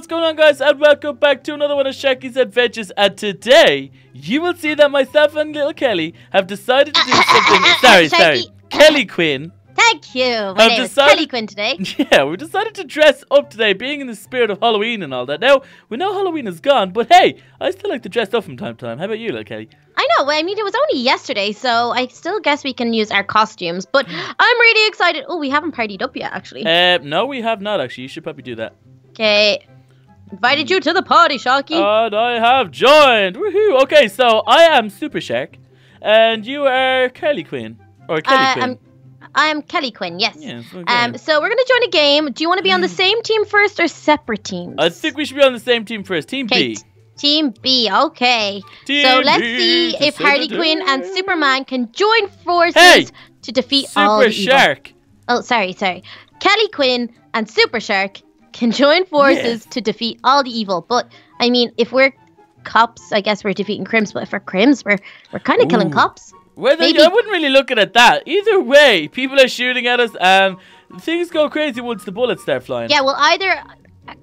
what's going on guys and welcome back to another one of Sharky's Adventures and today you will see that myself and little Kelly have decided to do something sorry sorry Kelly Quinn Thank you. My I've name is decided- Kelly Quinn today. Yeah, we decided to dress up today, being in the spirit of Halloween and all that. Now, we know Halloween is gone, but hey, I still like to dress up from time to time. How about you, little Kelly? I know. well, I mean, it was only yesterday, so I still guess we can use our costumes. But I'm really excited. Oh, we haven't partied up yet, actually. Uh, no, we have not actually. You should probably do that. Okay. Invited you to the party, Sharky. And I have joined. Woohoo! Okay, so I am Super Shark, and you are Kelly Queen or Kelly Uh, Quinn. I'm, I'm Kelly Quinn. Yes. Yes, okay. Um. So we're gonna join a game. Do you want to be on the same team first or separate teams? I think we should be on the same team first. Team B. Team B. Okay. Team so let's see to if Harley Quinn and. Superman can join forces Hey! to defeat all Super the evil. Shark. Oh, sorry, sorry. Kelly Quinn and Super Shark can join forces to defeat all the evil. But I mean, if we're cops, I guess we're defeating crims. But if we're crims, we're we're kind of killing cops. Well, Maybe- I wouldn't really look at it that. Either way, people are shooting at us, and things go crazy once the bullets start flying. Yeah. Well, either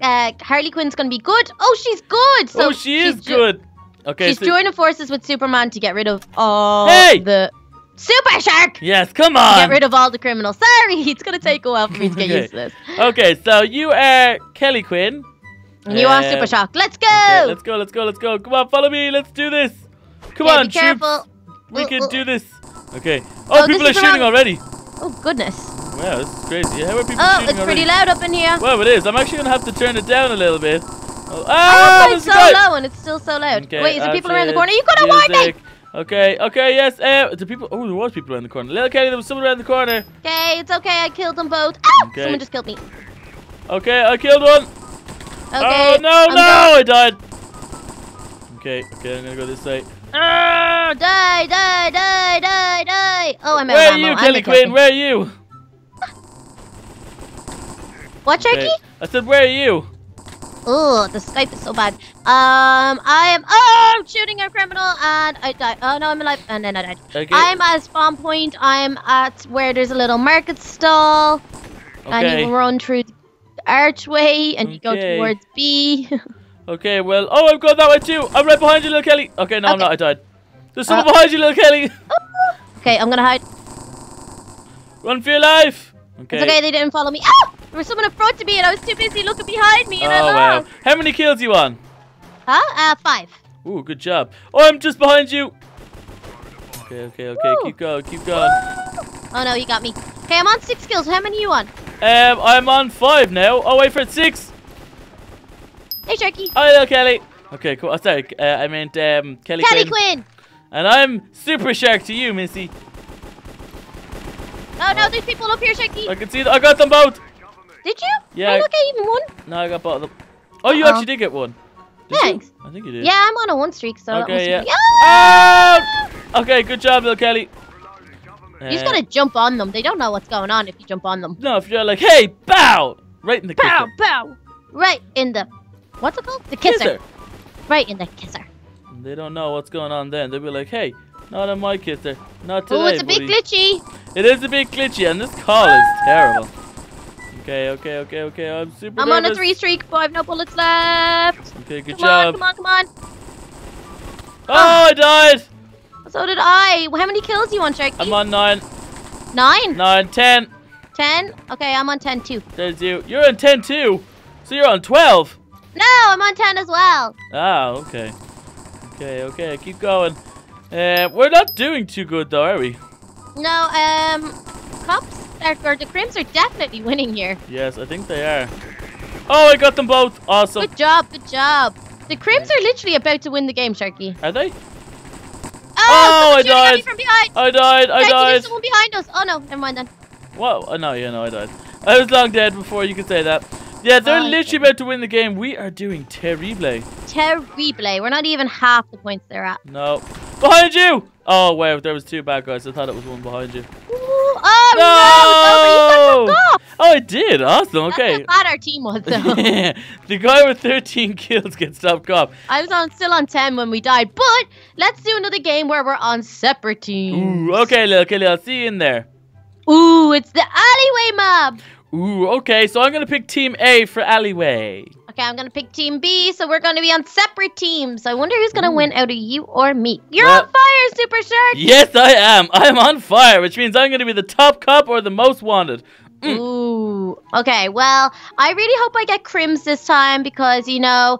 uh, Harley Quinn's gonna be good. Oh, she's good. So oh, she is good. Okay, she's so- joining forces with Superman to get rid of all Hey! the Super Shark. Yes, come on. get rid of all the criminals. Sorry, it's gonna take a while for me to get Okay. used to this. Okay, so you are Kelly Quinn. And you are Uh, Super Shark. Let's go. Okay, let's go, let's go, let's go. Come on, follow me. Let's do this. Come on, be careful. troops. We Oh, can oh. do this. Okay. Oh, Oh, people are shooting already. Oh goodness. Wow, this is crazy. How are people Oh, shooting it's already? pretty loud up in here. Wow, it is. I'm actually gonna have to turn it down a little bit. Oh, I ah, have there's so low and it's still so loud. Okay, Wait, is there people around the corner? You could have warned me! Okay, okay, yes. Uh, the people. Oh, there was people around the corner. Little Kelly, there was someone around the corner. Okay, it's okay. I killed them both. Ah! Okay. Someone just killed me. Okay, I killed one. Okay. oh no, I'm no, going- I died. Okay, okay, I'm gonna go this way. Ah! Die, die, die, die, die. Oh, I'm out Where are you, Kelly joking. Where are you? What, Sharky? Okay. I said, where are you? Oh, the Skype is so bad. Um, I am. Oh, I'm shooting a criminal and I died. Oh no, I'm alive. And then I died. Okay. I'm at spawn point. I'm at where there's a little market stall. okay. And okay. you run through the archway and you go towards B. Okay, well, oh, I've gone that way too. I'm right behind you, little Kelly. Okay, no, I'm not. I died. There's someone Uh, behind you, little Kelly. okay, I'm gonna hide. Run for your life. Okay. It's okay, they didn't follow me. Ah! There was someone in front of me and I was too busy looking behind me and I Oh wow. How many kills you on? Huh? Uh, five. Ooh, good job. Oh, I'm just behind you. Okay, okay, okay. Woo. Keep going, keep going. Oh no, you got me. Okay, I'm on six kills. How many you on? Um, I'm on five now. Oh, wait for it. Six. Hey, Sharky. Hi, little Kelly. Okay, cool. Oh, sorry. Uh, I meant um, Kelly, Kelly Quinn. Quinn. And I'm Super Shark to you, Missy. Oh no, there's people up here, Sharky. I can see. Th I got them both. Did you? Yeah. I at even one. No, I got both of them. Oh, you Uh-oh. actually did get one. Did you? Thanks. I think you did. Yeah, I'm on a one streak, so that Okay, yeah. be-! Ah! Okay, good job, little Kelly. You just Uh, gotta jump on them. They don't know what's going on if you jump on them. No, if you're like, hey, bow! Right in the Pow, kisser. pow. Right in the. What's it called? The kisser. Kisser. Right in the kisser. They don't know what's going on then. They'll be like, hey, not on my kisser. Not today, Oh, it's a bit glitchy. It is a bit glitchy, and this call is terrible. Okay, okay, okay, okay. I'm super I'm on a three streak, but I've no bullets left. Okay, good job. Come on, come on, come on. Oh, I died! So did I. How many kills you on, Sharky? I'm on nine, Nine? nine, ten. Ten? Okay, I'm on ten too. There's you. You're on ten too. So you're on twelve. No, I'm on ten as well. Ah, okay. Okay, okay. Keep going. Uh, we're not doing too good though, are we? No, um, cops the crims are definitely winning here. Yes, I think they are. Oh, I got them both. Awesome. Good job, good job. The crims are literally about to win the game, Sharky. Are they? Oh, Oh, I someone's shooting at me died. from behind. I died. I Sharky, died. there's someone behind us. Oh no, never mind then. Whoa. Oh, no, yeah, no, I died. I was long dead before you could say that. Yeah, they're Oh, literally about to win the game. We are doing terrible. Terrible. We're not even half the points they're at. No. Behind you! Oh, wow, there was two bad guys. I thought it was one behind you. Ooh, oh no, it's over. You got knocked off. Oh, I did. Awesome. Okay. That's how bad our team was though. the guy with 13 kills gets stopped off. I was on still on ten when we died, but let's do another game where we're on separate teams. Ooh, okay, little Kelly, I'll see you in there. Ooh, it's the alleyway mob. Ooh, okay, so I'm gonna pick Team A for Alleyway. Okay, I'm gonna pick Team B, so we're gonna be on separate teams. I wonder who's gonna Ooh. win out of you or me. You're Well- on fire, Super Shark. Yes, I am. I'm on fire, which means I'm going to be the top cop or the most wanted. Mm. Ooh. Okay, well, I really hope I get Crims this time because you know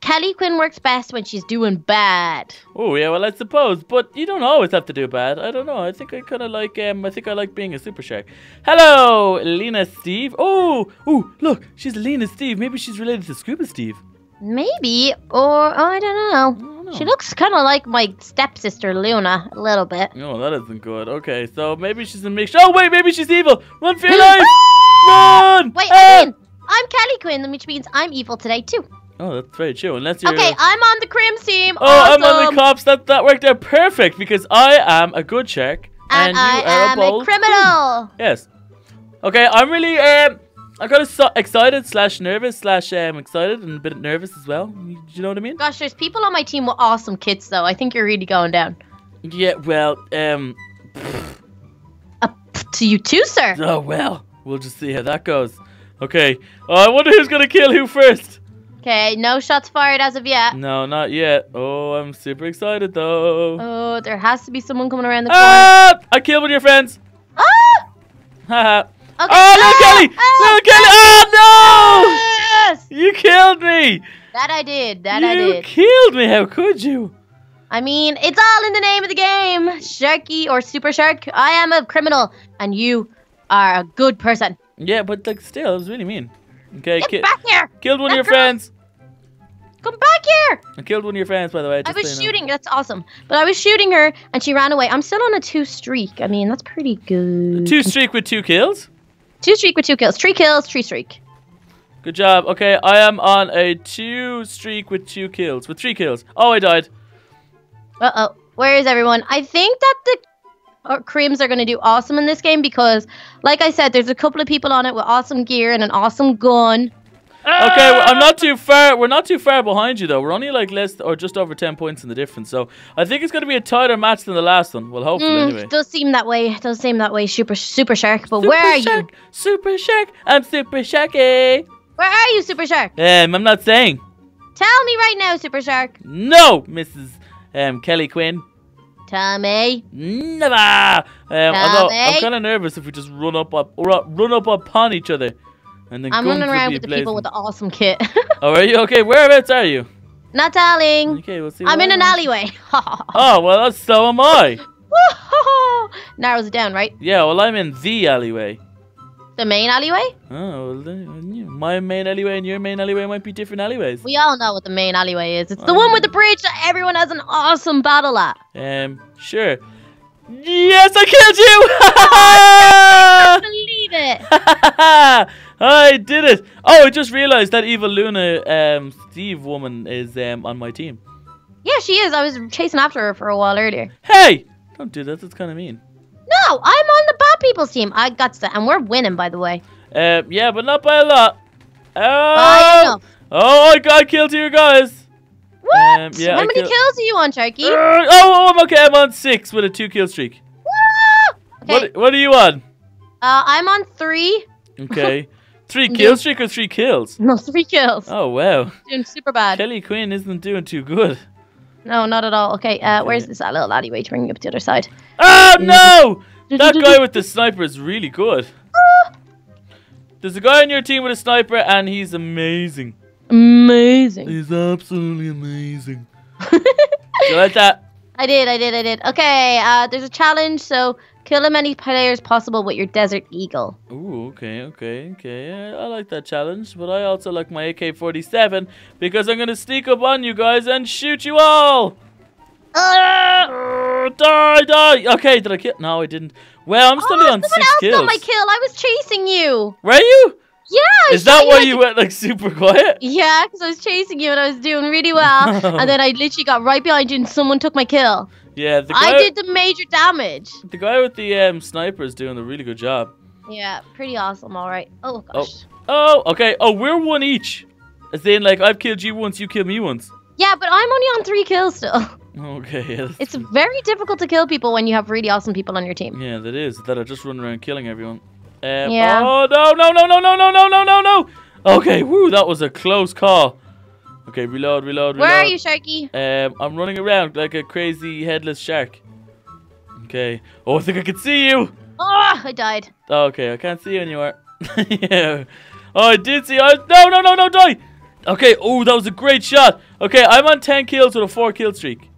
Kelly Quinn works best when she's doing bad. Oh yeah, well I suppose, but you don't always have to do bad. I don't know. I think I kind of like. Um, I think I like being a super shark. Hello, Lena Steve. Oh, oh, look, she's Lena Steve. Maybe she's related to Scuba Steve. Maybe, or oh, I don't know. She looks kind of like my stepsister Luna a little bit. Oh, that isn't good. Okay, so maybe she's a mix. Oh wait, maybe she's evil. Run for your life! Run! Wait, Ah! I'm Kelly Quinn, which means I'm evil today too. Oh, that's very true. Unless you're. Okay, I'm on the Crims team. Oh, I'm on the cops. That that worked out perfect because I am a good check and you I are a a bold criminal. Yes. Okay, I'm really um I got so excited slash nervous slash um excited and a bit nervous as well. You, you know what I mean? Gosh, there's people on my team with awesome kits, though. I think you're really going down. Yeah. Well, um. Up to you too, sir. Oh well. We'll just see how that goes. Okay. Oh, I wonder who's gonna kill who first. Okay, no shots fired as of yet. No, not yet. Oh, I'm super excited though. Oh, there has to be someone coming around the corner. ah! I killed one of your friends. Ah! Haha. Okay. oh, little ah! Kelly! Ah! Little Kelly! Oh Yes! no! You killed me! That I did. That you I did. You killed me. How could you? I mean, it's all in the name of the game. Sharky or Super Shark, I am a criminal, and you are a good person. Yeah, but like still, it was really mean. Okay, Get ki- back here! killed one of your girl- friends. Come back here! I killed one of your friends, by the way. I was so you know. shooting. That's awesome. But I was shooting her, and she ran away. I'm still on a two streak. I mean, that's pretty good. Two streak with two kills. Two streak with two kills. Three kills, three streak. Good job. Okay, I am on a two streak with two kills. With three kills. Oh, I died. Uh oh. Where is everyone? I think that the uh, Crims are going to do awesome in this game because, like I said, there's a couple of people on it with awesome gear and an awesome gun. Okay, well, I'm not too far. We're not too far behind you though. We're only like less or just over ten points in the difference. So I think it's going to be a tighter match than the last one. Well, hopefully Mm, anyway. Does seem that way. Does seem that way. Super, super shark. But Super where are Shark, you? Super Shark. I'm Super Sharky. Where are you, super shark? Um, I'm not saying. Tell me right now, super shark. No, Mrs. Um, Kelly Quinn. Me. Never. Um, I'm Tommy? kind of nervous if we just run up, up ru- run up upon each other, and then I'm running around with the people with the awesome kit. Oh, are you okay? Whereabouts are you? Not telling. Okay, we'll see. I'm in an alleyway. Oh well, so am I. Narrows it down, right? Yeah, well I'm in the alleyway. The main alleyway? Oh, well, then, yeah, my main alleyway and your main alleyway might be different alleyways. We all know what the main alleyway is. It's the I one with the bridge that everyone has an awesome battle at. Um, sure. Yes, I killed you! Believe it. I did it! Oh, I just realized that evil Luna, um, Steve woman is um on my team. Yeah, she is. I was chasing after her for a while earlier. Hey, don't do that. That's kind of mean. No, I'm on the bad people's team. I got to, and we're winning, by the way. Um, yeah, but not by a lot. Oh, enough. oh, I got killed two guys. What? Um, yeah, How I many kill- kills are you on, Sharky? Uh, oh, oh, I'm okay. I'm on six with a two kill streak. Okay, What, what are you on? uh, I'm on three. Okay. Three kill streak or three kills? No, three kills. Oh, wow. Doing super bad. Kelly Quinn isn't doing too good. No, not at all. Okay, uh, where's this uh, little alleyway to bring you up to the other side? Oh, no! That guy with the sniper is really good. There's a guy on your team with a sniper, and he's amazing. Amazing. He's absolutely amazing. you like that? I did, I did, I did. Okay, uh, there's a challenge, so kill as many players possible with your Desert Eagle. Ooh, okay, okay, okay. I, I like that challenge, but I also like my AK-47 because I'm gonna sneak up on you guys and shoot you all. Uh, die, die. Okay, did I kill? No, I didn't. Well, I'm still oh, on someone else kills. got my kill. I was chasing you. Were you? Yeah. Is that why like you went like super quiet? Yeah, because I was chasing you and I was doing really well, and then I literally got right behind you and someone took my kill. Yeah, the guy, I did the major damage. the guy with the um, sniper is doing a really good job. Yeah, pretty awesome. All right. Oh gosh. Oh, okay. Oh, we're one each. As in, like, I've killed you once, you killed me once. Yeah, but I'm only on three kills still. Okay, yeah. It's very difficult to kill people when you have really awesome people on your team. Yeah, that is. That are just running around killing everyone. Um, Yeah. Oh, no, no, no, no, no, no, no, no, no, no. Okay, woo, that was a close call. Okay, reload, reload, reload. Where are you, Sharky? Um, I'm running around like a crazy headless shark. Okay. Oh, I think I can see you. Oh, I died. Oh, okay, I can't see you anymore. yeah. Oh, I did see. I, no, no, no, no, die. Okay. Oh, that was a great shot. Okay, I'm on 10 kills with a 4 kill streak.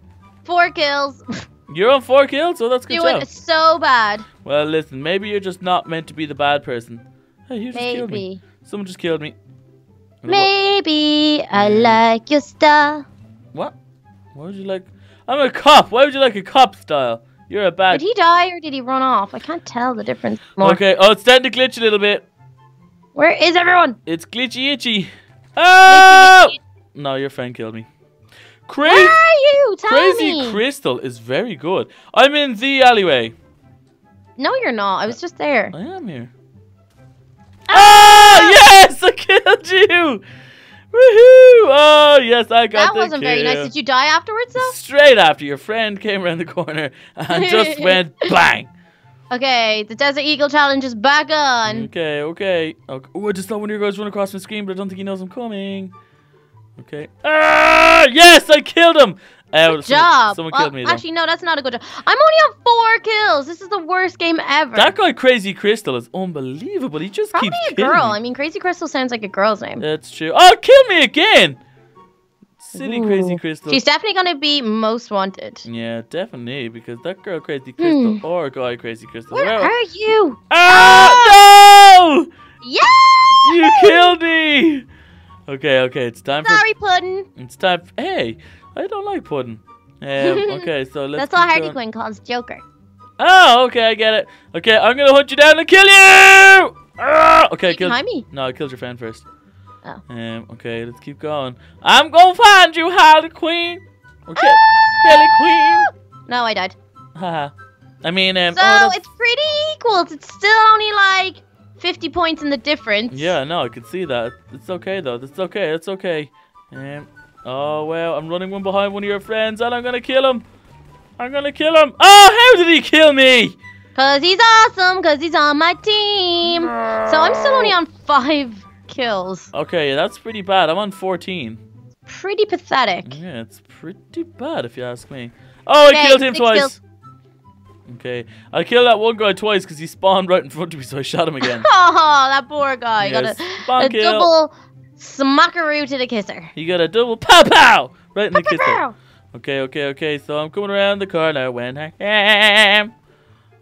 Four kills. You're on 4 kills? Oh, that's good Doing job. so bad. Well, listen, maybe you're just not meant to be the bad person. Hey, you just killed me. Maybe. Someone just killed me. Maybe I like your style. What? Why would you like... I'm a cop. Why would you like a cop style? You're a bad... Did he die or did he run off? I can't tell the difference more. Okay, oh, it's starting to glitch a little bit. Where is everyone? It's glitchy itchy. Oh! itchy. No, your friend killed me. Where Crazy, are you? Tell crazy me. crystal is very good. I'm in the alleyway. no, you're not. I was just there. I am here. Ah, yes, I killed you. Woohoo! Oh, yes, I got That the wasn't very nice. Did you die afterwards, though? Straight after your friend came around the corner and just went bang. Okay, the Desert Eagle challenge is back on. Okay, okay. okay. Oh, I just saw one of your guys run across my screen, but I don't think he knows I'm coming. Okay. Ah, yes, I killed him. Uh, Good someone, job. Someone Well, killed me. Though. Actually, no, that's not a good job. I'm only on four kills. This is the worst game ever. that guy, Crazy Crystal, is unbelievable. He just Probably keeps a killing girl. me. I mean, Crazy Crystal sounds like a girl's name. That's true. Oh, kill me again! Silly Crazy Crystal. She's definitely gonna be most wanted. Yeah, definitely, because that girl, Crazy Crystal, Hmm. or guy, Crazy Crystal. Where where- are you? Ah, no! Okay, okay, it's time for. Sorry, Puddin. It's time. For, hey, I don't like pudding. Um, okay, so let's. That's what Harley. Quinn calls Joker. Oh, okay, I get it. Okay, I'm gonna hunt you down and kill you! Ah! Okay, You behind me. No, I killed your fan first. Oh. Um. Okay, let's keep going. I'm gonna find you, Harley Quinn. Okay, Ah! Harley Quinn. No, I died. Haha. I mean, um. So oh, it's pretty equal. It's still only like 50 points in the difference. Yeah, no, I can see that. It's okay though. It's okay. It's okay. Um. Oh well, I'm running one behind one of your friends, and I'm gonna kill him. I'm gonna kill him. Oh, how did he kill me? Cause he's awesome, cause he's on my team. So I'm still only on five kills. Okay, that's pretty bad. I'm on 14. Pretty pathetic. Yeah, it's pretty bad if you ask me. Oh, I Okay, killed him twice. kills. Okay, I killed that one guy twice because he spawned right in front of me, so I shot him again. Oh, that poor guy. Yes, Got a, a double smackaroo to the kisser. He got a double pow pow right in the Pow, pow, kisser. pow. Okay, okay, okay. So I'm coming around the corner when I am.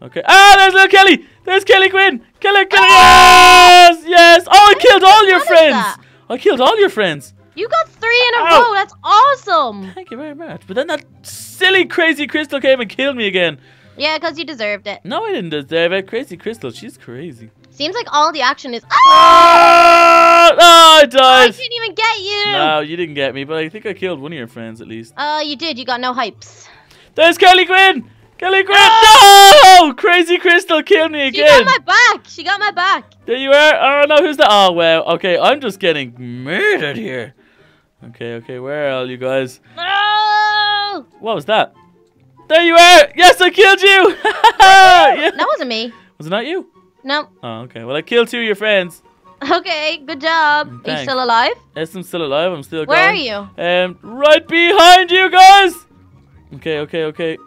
Okay. Ah, there's little Kelly. There's Kelly Quinn. Kelly, Kelly. Yes, yes. Oh, I killed all your friends. I killed all your friends. You got three in a Ow. row. That's awesome. Thank you very much. But then that silly crazy Crystal came and killed me again. Yeah, because you deserved it. No, I didn't deserve it. Crazy Crystal, she's crazy. Seems like all the action is. Ah! Ah! Oh, I died. I died. didn't even get you. No, you didn't get me, but I think I killed one of your friends at least. Uh, you did. You got no hypes. There's Kelly Quinn. Kelly Quinn. No! Crazy Crystal killed me again. She got my back. She got my back. There you are. Oh no, who's that? Oh wow. Okay, I'm just getting murdered here. Okay, okay, where are all you guys? No. What was that? There you are. Yes, I killed you. yeah. That wasn't me. Was it not you? No. Oh, okay. Well, I killed two of your friends. Okay. Good job. Are you still alive? Yes, I'm still alive. I'm still Where are going. you? Um, right behind you guys. Okay, okay, okay.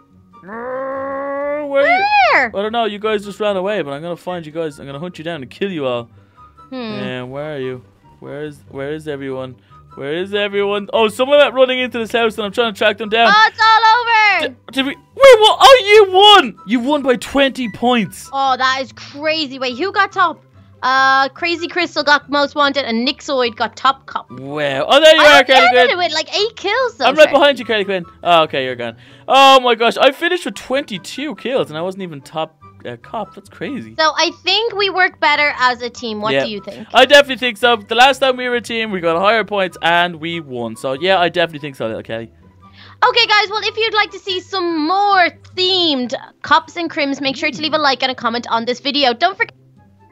Where? Are you? Where? I don't know. You guys just ran away, but I'm gonna find you guys. I'm gonna hunt you down and kill you all. Hmm. And where are you? Where is Where is everyone? Where is everyone? Oh, someone went running into this house, and I'm trying to track them down. Oh, it's all over. Did, did we? Wait, what? Oh, you won! You won by 20 points. Oh, that is crazy. Wait, who got top? Uh, Crazy Crystal got most wanted, and Nixoid got top cop. Wow. Oh, there you I are, Kelly Quinn. with like eight kills. Though, I'm right sure. behind you, Kelly Quinn. Oh, okay, you're gone. Oh my gosh, I finished with 22 kills, and I wasn't even top uh, cop. That's crazy. So I think we work better as a team. What Yeah. do you think? I definitely think so. The last time we were a team, we got higher points and we won. So yeah, I definitely think so, little Kelly. Okay, guys. Well, if you'd like to see some more themed cops and crims, make sure to leave a like and a comment on this video. Don't forget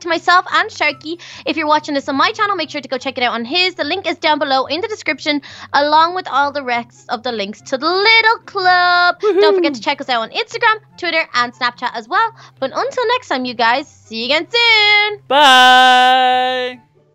to myself and Sharky. If you're watching this on my channel, make sure to go check it out on his. The link is down below in the description, along with all the rest of the links to the little club. Don't forget to check us out on Instagram, Twitter, and Snapchat as well. But until next time, you guys, see you again soon. Bye.